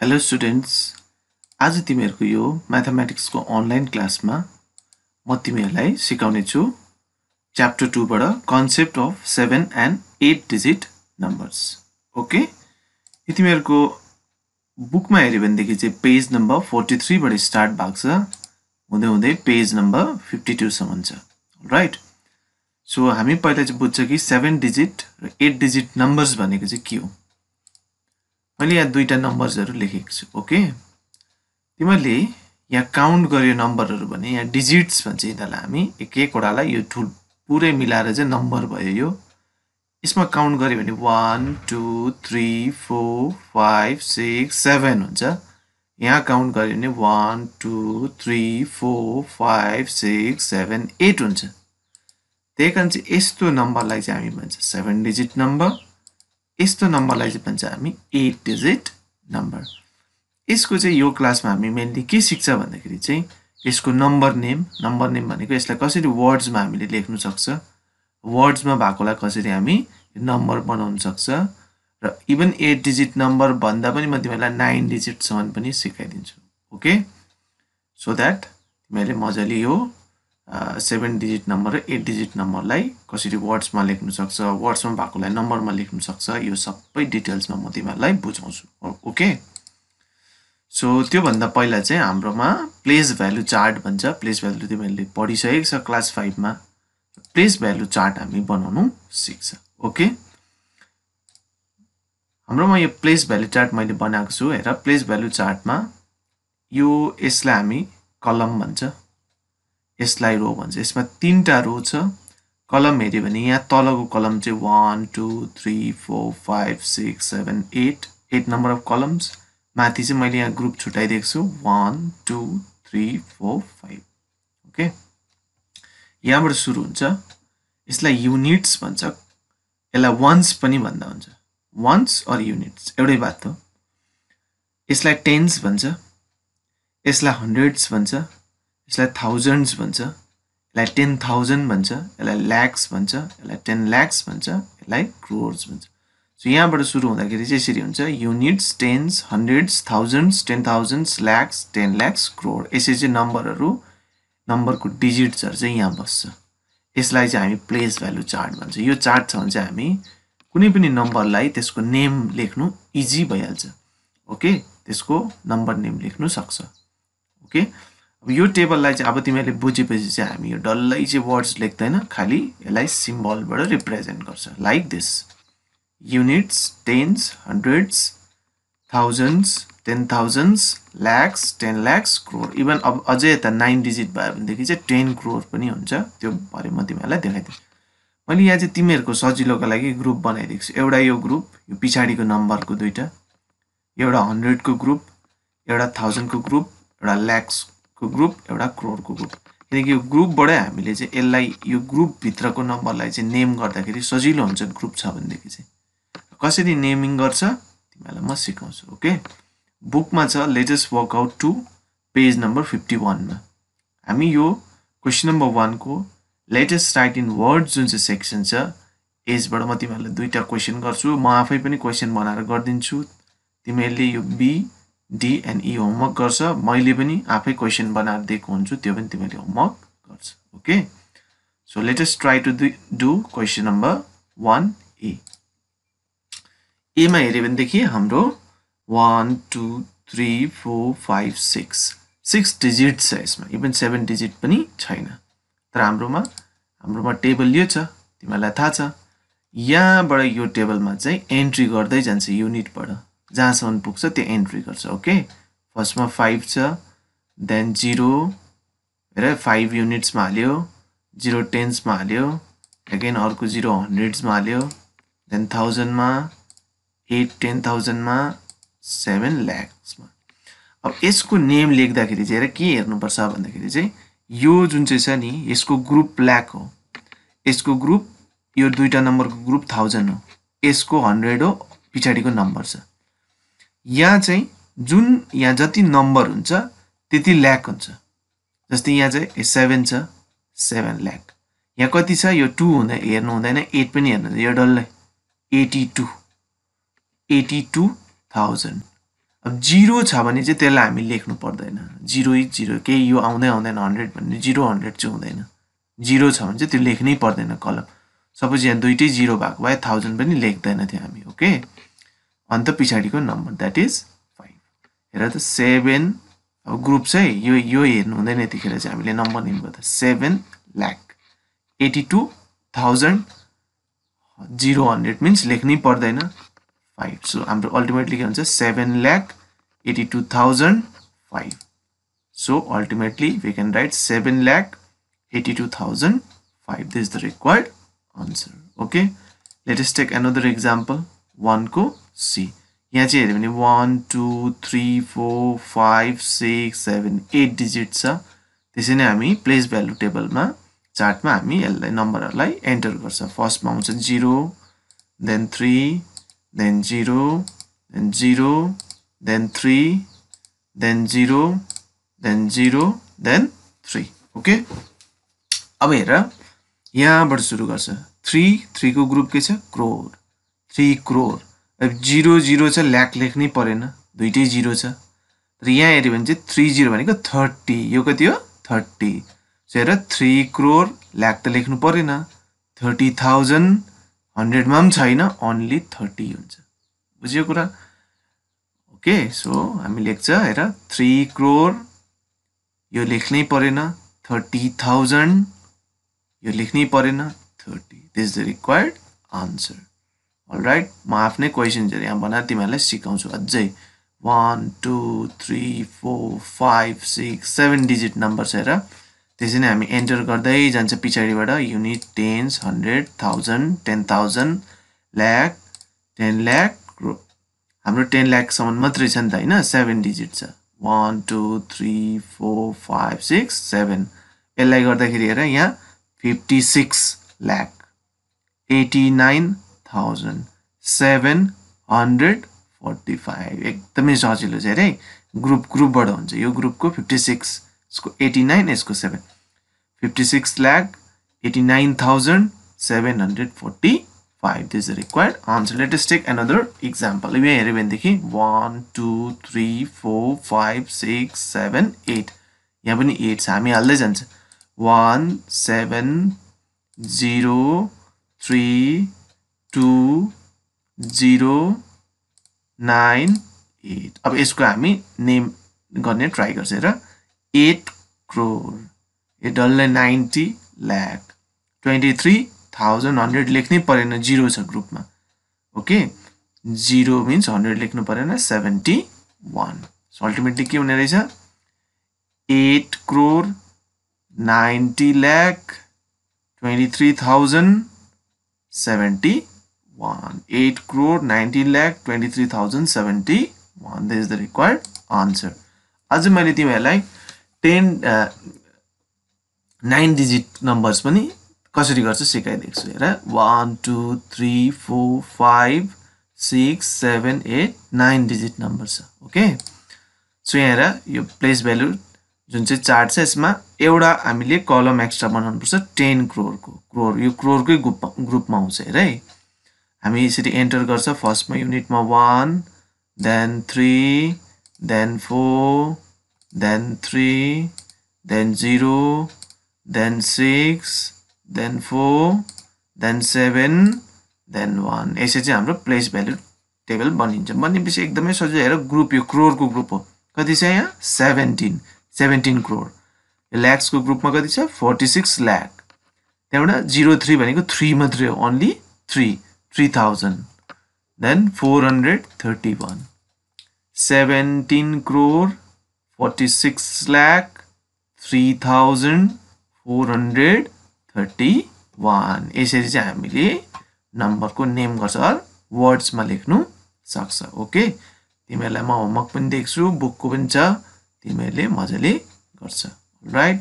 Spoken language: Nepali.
हेलो स्टुडेन्ट्स आज तिमीहरूको यो म्याथमेटिक्सको अनलाइन क्लासमा म तिमीहरूलाई सिकाउने छु chapter टूबाट concept of seven and eight digit numbers okay यो तिमीहरूको बुकमा हेऱ्यो भनेदेखि चाहिँ पेज नम्बर फोर्टी थ्रीबाट स्टार्ट भएको छ। हुँदै हुँदै पेज नम्बर फिफ्टी टूसम्म छ। राइट सो हामी पहिला चाहिँ बुझ्छ कि सेभेन डिजिट र एट डिजिट नम्बर्स भनेको चाहिँ के हो? मैले यहाँ दुईवटा नम्बर्सहरू लेखेको छु ओके तिमीहरूले यहाँ काउन्ट गर्यो नम्बरहरू भने यहाँ डिजिट्स भन्छ यिनीहरूलाई हामी एक एकवटालाई यो ठुल पुरै मिलाएर चाहिँ नम्बर भयो यो। यसमा काउन्ट गऱ्यो भने one two three four five six seven हुन्छ। यहाँ काउन्ट गऱ्यो भने one two three four five six seven eight हुन्छ। त्यही कारण चाहिँ यस्तो नम्बरलाई चाहिँ हामी भन्छ सेभेन डिजिट नम्बर यस्तो नम्बरलाई चाहिँ भन्छ हामी एट डिजिट नम्बर। यसको चाहिँ यो क्लासमा हामी मेनली के सिक्छ भन्दाखेरि चाहिँ यसको नम्बर नेम नम्बर नेम भनेको यसलाई कसरी वर्ड्समा हामीले लेख्नु सक्छ वर्ड्समा भएकोलाई कसरी हामी नम्बर बनाउनु सक्छ र इभन एट डिजिट नम्बर भन्दा पनि म तिमीहरूलाई नाइन डिजिटसम्म पनि सिकाइदिन्छु ओके? सो द्याट तिमीहरूले मजाले यो सेभेन डिजिट नम्बर र एट डिजिट नम्बरलाई कसरी वर्ड्समा लेख्नु सक्छ वर्ड्समा भएकोलाई नम्बरमा लेख्नु सक्छ यो सबै डिटेल्समा म तिमीहरूलाई बुझाउँछु। ओके सो त्योभन्दा पहिला चाहिँ हाम्रोमा प्लेस भ्यालु चार्ट भन्छ। प्लेस भ्यालु तिमीहरूले पढिसकेको छ क्लास फाइभमा प्लेस भ्यालु चार्ट हामी बनाउनु सिक्छ ओके हाम्रोमा यो प्लेस भ्यालु चार्ट मैले बनाएको छु। हेर प्लेस भ्यालु चार्टमा यो यसलाई हामी कलम भन्छ। यसलाई रो भन्छ। यसमा तिनवटा रो छ। कलम हेऱ्यो भने यहाँ तलको कलम चाहिँ one two three four five six seven eight eight number of columns माथि चाहिँ मैले यहाँ ग्रुप छुट्याइदिएको छु। One two three four five okay? यहाँबाट सुरु हुन्छ। यसलाई युनिट्स भन्छ। यसलाई वान्स पनि भन्दा हुन्छ। वान्स अर युनिट्स एउटै बात हो। यसलाई टेन्स भन्छ। यसलाई हन्ड्रेड्स भन्छ। यसलाई थाउजन्ड्स भन्छ यसलाई टेन थाउजन्ड भन्छ यसलाई ल्याक्स भन्छ यसलाई टेन ल्याक्स भन्छ यसलाई क्रोर्स भन्छ। सो यहाँबाट सुरु हुँदाखेरि चाहिँ यसरी हुन्छ units tens hundreds thousands ten thousands lakhs ten lakhs crore यसरी चाहिँ नम्बरहरू नम्बरको डिजिट्सहरू चाहिँ यहाँ बस्छ। यसलाई चाहिँ हामी प्लेस भ्यालु चार्ट भन्छ। यो चार्ट छ भने चाहिँ हामी कुनै पनि नम्बरलाई त्यसको नेम लेख्नु इजी भइहाल्छ। ओके त्यसको नम्बर नेम लेख्नु सक्छ। ओके अब यो टेबललाई चाहिँ अब तिमीहरूले बुझेपछि चाहिँ हामी यो डल्लै चाहिँ वर्ड्स लेख्दैन खालि यसलाई सिम्बलबाट रिप्रेजेन्ट गर्छ। Like this units tens hundreds thousands ten thousands lakhs ten lakhs crore even अब अझै यता नाइन डिजिट भयो भनेदेखि चाहिँ टेन क्रोर पनि हुन्छ। त्यो भरे म तिमीहरूलाई देखाइदिन्छु। मैले यहाँ चाहिँ तिमीहरूको सजिलोको लागि ग्रुप बनाइदिएको छु। एउटा यो ग्रुप यो पछाडिको नम्बरको दुइटा एउटा हन्ड्रेडको ग्रुप एउटा थाउजन्डको ग्रुप एउटा ल्याक्स को ग्रुप एउटा क्रोडको ग्रुप किनकि यो ग्रुपबाटै हामीले चाहिँ यसलाई यो ग्रुपभित्रको नम्बरलाई चाहिँ नेम गर्दाखेरि सजिलो हुन्छ ग्रुप छ भनेदेखि चाहिँ। कसरी नेमिङ गर्छ? तिमीहरूलाई म सिकाउँछु ओके बुकमा छ latest workout to page number fifty वानमा हामी यो क्वेसन नम्बर वानको लेटेस्ट राइट इन वर्ड जुन चाहिँ सेक्सन छ एजबाट म तिमीहरूलाई दुईवटा क्वेसन गर्छु। म आफै पनि क्वेसन बनाएर गरिदिन्छु। तिमीहरूले यो बी डिएनई होमवर्क गर्छ। मैले पनि आफै क्वेसन बनाएर दिएको हुन्छु त्यो पनि तिमीले होमवर्क गर्छ। Okay so latest try to do question number one a एमा हेऱ्यो भनेदेखि हाम्रो one two three four five six six digit छ यसमा। इभन सेभेन डिजिट पनि छैन। तर हाम्रोमा हाम्रोमा टेबल यो छ। तिमीहरूलाई थाहा छ। यहाँबाट यो टेबलमा चाहिँ एन्ट्री गर्दै जान्छ युनिटबाट जहाँसम्म पुग्छ त्यो एन्ट्री गर्छ ओके फर्स्टमा फाइभ छ देन जिरो हेर फाइभ युनिट्समा हाल्यो जिरो टेन्समा हाल्यो एगेन अर्को जिरो हन्ड्रेड्समा हाल्यो देन थाउजन्डमा एट टेन थाउजन्डमा सेभेन ल्याक्समा अब यसको नेम लेख्दाखेरि चाहिँ हेर के हेर्नुपर्छ भन्दाखेरि चाहिँ यो जुन चाहिँ छ नि यसको ग्रुप ल्याक हो। यसको ग्रुप यो दुईवटा नम्बरको ग्रुप थाउजन्ड हो। यसको हन्ड्रेड हो पछाडिको नम्बर छ। यहाँ चाहिँ जुन यहाँ जति नम्बर हुन्छ त्यति ल्याक हुन्छ। जस्तै यहाँ चाहिँ सेभेन छ सेभेन ल्याक यहाँ कति छ? यो टू हुँदैन हेर्नु हुँदैन एट पनि हेर्नु यो डल्लै eighty two eighty two thousand अब जिरो छ भने चाहिँ त्यसलाई हामी लेख्नु पर्दैन। जिरो इज जिरो केही यो आउँदै आउँदैन हन्ड्रेड भने जिरो हन्ड्रेड चाहिँ हुँदैन। जिरो छ भने चाहिँ त्यो लेख्नै पर्दैन कलम। सपोज यहाँ दुइटै जिरो भएको भए थाउजन्ड पनि लेख्दैन थियो हामी ओके अन्त पछाडिको नम्बर द्याट इज फाइभ हेर त सेभेन अब ग्रुप चाहिँ यो यो हेर्नु हुँदैन यतिखेर चाहिँ हामीले number लिनुपर्दा seven lakh eighty two thousand zero hundred means लेख्नै पर्दैन। फाइभ सो हाम्रो अल्टिमेटली के हुन्छ? Seven lakh eighty two thousand five so ultimately we can write seven lakh eighty two thousand five this the required answer okay latest take another example वानको सी यहाँ चाहिँ हेऱ्यो भने one two three four five six seven eight digit छ। त्यसै नै हामी प्लेस भ्यालु टेबलमा चार्टमा हामी यसलाई नम्बरहरूलाई एन्टर गर्छ। फर्स्टमा आउँछ zero then three then zero then zero then three then zero then zero then three okay अब हेर यहाँबाट सुरु गर्छ। थ्री थ्रीको ग्रुप के छ? Crore three crore zero zero छ ल्याक लेख्नै परेन। दुइटै जिरो छ। तर यहाँ हेऱ्यो भने चाहिँ थ्री जिरो भनेको थर्टी। यो कति हो? थर्टी। सो हेर थ्री क्रोर ल्याक त लेख्नु परेन। थर्टी थाउजन्ड हन्ड्रेडमा पनि छैन ओन्ली थर्टी हुन्छ। बुझ्यो कुरा? ओके सो हामी लेख्छ हेर थ्री क्रोर यो लेख्नै परेन। थर्टी थाउजन्ड यो लेख्नै परेन। Thirty. This the required answer all right म आफ्नै क्वेसन्सहरू यहाँ बनाएर तिमीहरूलाई सिकाउँछु। अझै। One two three four five six seven digit number छ हेर त्यसरी नै हामी एन्टर गर्दै जान्छ पछाडिबाट। Unit tens hundred thousand ten thousand lakh ten lakh हाम्रो टेन ल्याकसम्म मात्रै छ नि त होइन? सेभेन डिजिट छ। One two three four five six seven यसलाई गर्दाखेरि हेर यहाँ fifty six lakh eighty nine thousand seven hundred forty five एकदमै सजिलो छ अरे। ग्रुप ग्रुपबाट हुन्छ। यो ग्रुपको फिफ्टी सिक्स यसको एटी नाइन यसको seven fifty six lakh eighty nine thousand seven hundred forty five this required answer latest take another example यहाँ हेऱ्यो भनेदेखि one two three four five six seven eight यहाँ पनि एट छ। हामी हाल्दै जान्छ। One seven zero three two zero nine eight अब यसको हामी नेम गर्ने ट्राई गर्छ र एट क्रोर ए डल्लै ninety lakh twenty three thousand hundred लेख्नै परेन जिरो छ ग्रुपमा. ओके जिरो मिन्स हन्ड्रेड लेख्नु परेन सेभेन्टी वान सो अल्टिमेटली के हुने रहेछ? Eight crore ninety lakh twenty three thousand seventy one. 8 crore 19 lakh 23,071. This is the required answer. आज मैले तिमीहरूलाई टेन नाइन डिजिट नम्बर्स पनि कसरी गर्छ सिकाइदिएको छु हेर one two three four five six seven eight nine digit number छ ओके सो यहाँ हेर यो प्लेस भ्यालु जुन चाहिँ चार्ट छ यसमा एउटा हामीले कलम एक्स्ट्रा बनाउनुपर्छ टेन क्रोरको क्रोर यो क्रोरकै ग्रुपमा ग्रुपमा आउँछ हेर है हामी यसरी एन्टर गर्छ. फर्स्टमा युनिटमा one then three then four then three then zero then six then four then seven then one यसरी चाहिँ हाम्रो प्लेस भ्यालु टेबल बनिन्छ। बनेपछि एकदमै सजिलो हेर ग्रुप यो क्रोरको ग्रुप हो। कति छ यहाँ? सेभेन्टिन सेभेन्टिन क्रोर ल्याक्सको ग्रुपमा कति छ? फोर्टी सिक्स ल्याक त्यहाँबाट जिरो थ्री भनेको थ्री मात्रै हो। Only three 3000 then 431 17 crore 46 lakh 3431 यसरी चाहिँ हामीले नम्बरको नेम गर्छ वर्ड्समा लेख्नु सक्छ ओके तिमीहरूलाई म होमवर्क पनि देख्छु बुकको पनि छ तिमीहरूले मजाले गर्छ राइट